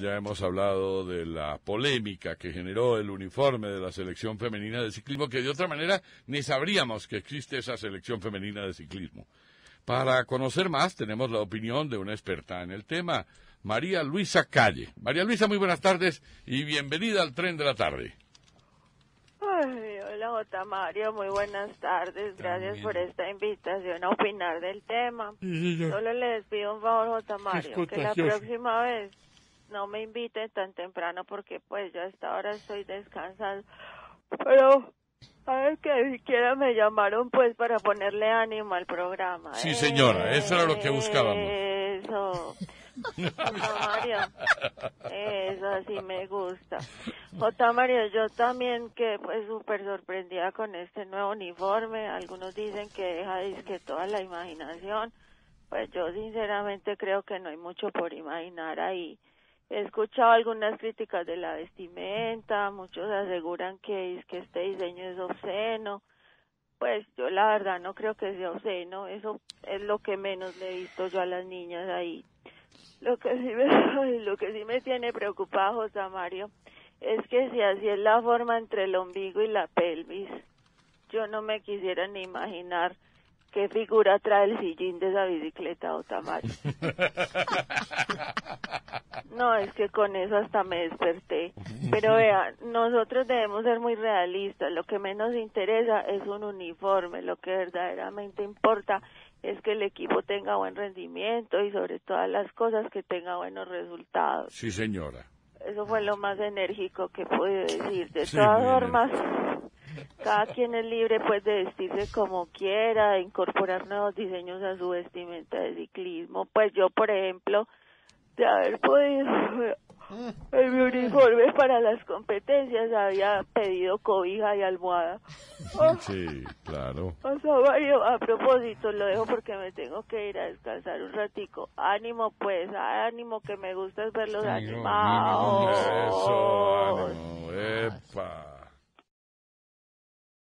Ya hemos hablado de la polémica que generó el uniforme de la selección femenina de ciclismo, que de otra manera ni sabríamos que existe esa selección femenina de ciclismo. Para conocer más, tenemos la opinión de una experta en el tema, María Luisa Calle. María Luisa, muy buenas tardes y bienvenida al tren de la tarde. Ay, hola J. Mario, muy buenas tardes. Gracias por esta invitación a opinar del tema. Solo les pido un favor, J. Mario, que la próxima vez no me inviten tan temprano porque pues yo hasta ahora estoy descansando. Pero, a ver que siquiera me llamaron pues para ponerle ánimo al programa. Sí, señora, eso era lo que buscábamos. Eso. J. Mario, eso así me gusta. J. Mario, yo también que pues súper sorprendida con este nuevo uniforme. Algunos dicen que deja que toda la imaginación. Pues yo sinceramente creo que no hay mucho por imaginar ahí. He escuchado algunas críticas de la vestimenta, muchos aseguran que, que este diseño es obsceno. Pues yo la verdad no creo que sea obsceno, eso es lo que menos le he visto yo a las niñas ahí. Lo que sí me, lo que sí me tiene preocupado, José Mario, es que si así es la forma entre el ombligo y la pelvis, yo no me quisiera ni imaginar qué figura trae el sillín de esa bicicleta, Otamario. Que con eso hasta me desperté. Pero vea, nosotros debemos ser muy realistas. Lo que menos interesa es un uniforme. Lo que verdaderamente importa es que el equipo tenga buen rendimiento y sobre todas las cosas que tenga buenos resultados. Sí, señora. Eso fue lo más enérgico que pude decir. De todas formas, cada quien es libre pues de vestirse como quiera, de incorporar nuevos diseños a su vestimenta de ciclismo. Pues yo, por ejemplo, de haber podido en mi uniforme para las competencias había pedido cobija y almohada. Sí, claro. O sea, Mario, a propósito, lo dejo porque me tengo que ir a descansar un ratico. Ánimo, pues, ánimo, que me gusta verlos animados. Eso.